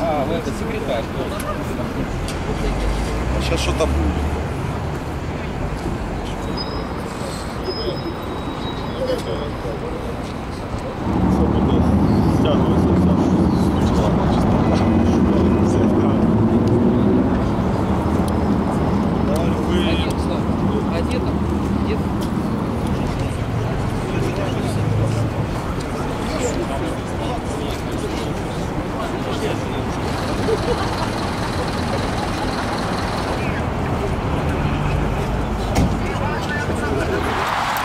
А, вы это секретарь. Сейчас что-то будет. Один, стоп. Один, один.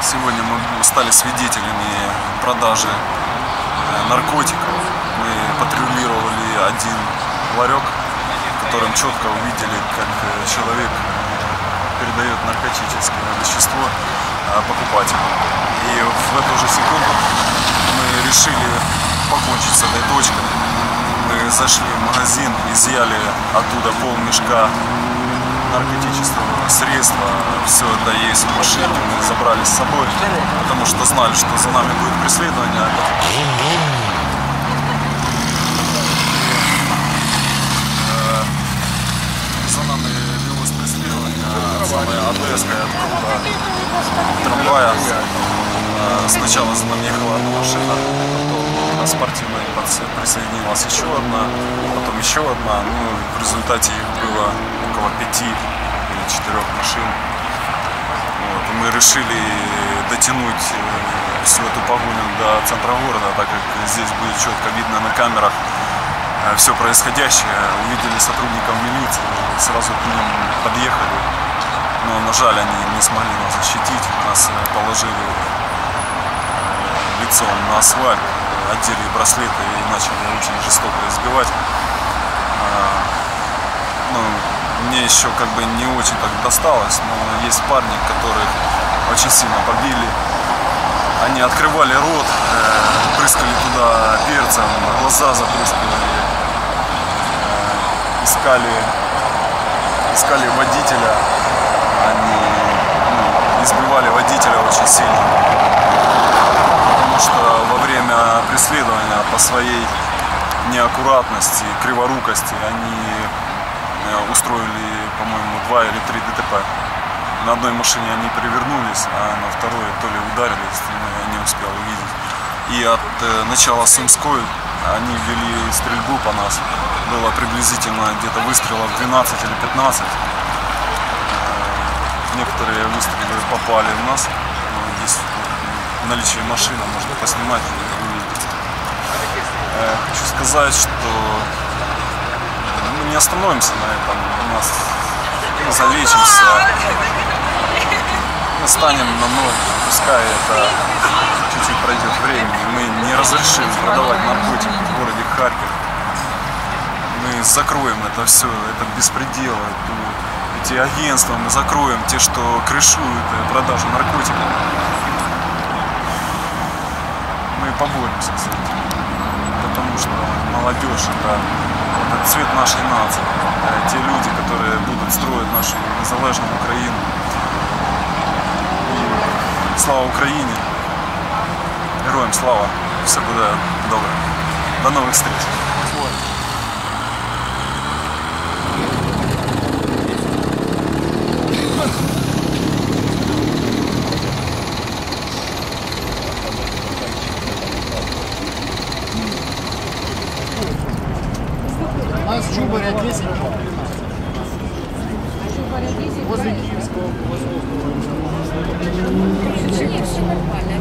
Сегодня мы стали свидетелями продажи э, наркотиков. Мы патрулировали один ларек, в котором четко увидели, как э, человек передает наркотическое вещество э, покупателю. И в эту же секунду мы решили покончить с этой точкой. Мы зашли в магазин, изъяли оттуда пол мешка наркотического средства, все это есть в машине, мы забрали с собой, потому что знали, что за нами будет преследование. Э, За нами велось преследование от самой Одесской, от пруда трамвая. Э, Сначала за нами ехала одна машина, потом на спортивной подс- присоединилась еще одна, потом еще одна. Ну, в результате их было около пяти или четырех машин. Вот, мы решили дотянуть э, всю эту погоню до центра города, так как здесь будет четко видно на камерах все происходящее. Увидели сотрудников милиции, сразу к ним подъехали. Но, на жаль, они не смогли нас защитить. Нас э, положили э, лицом на асфальт, одели браслеты и начали очень жестоко избивать. А, ну, мне еще как бы не очень так досталось, но есть парни, которых очень сильно побили. Они открывали рот, э, прыскали туда перцем, глаза запрыскивали, э, искали, искали водителя. Они ну, избивали водителя очень сильно. Потому что во время преследования по своей неаккуратности, криворукости они э, устроили, по-моему, два или три ДТП. На одной машине они перевернулись, а на второй то ли ударились, я не успел увидеть. И от э, начала Сумской они вели стрельбу по нас. Было приблизительно где-то выстрелов 12 или 15. Э, Некоторые выстрелы попали в нас. Ну, Здесь в наличии машины можно поснимать Хочу сказать, что мы не остановимся на этом. У нас мы залечимся, мы станем на ноги, пускай это чуть-чуть пройдет времени. Мы не разрешим продавать наркотики в городе Харьков. Мы закроем это все, этот беспредел, эти агентства мы закроем, те, что крышуют э, продажу наркотиков. Мы поборемся с этим, что молодежь это, это цвет нашей нации, это те люди, которые будут строить нашу незалежную Украину. І слава Україні! Героям слава! Все буде добре. До нових зустріч! нас Чубаря 10 Возле Киевского, возле Киевского. Все нормально.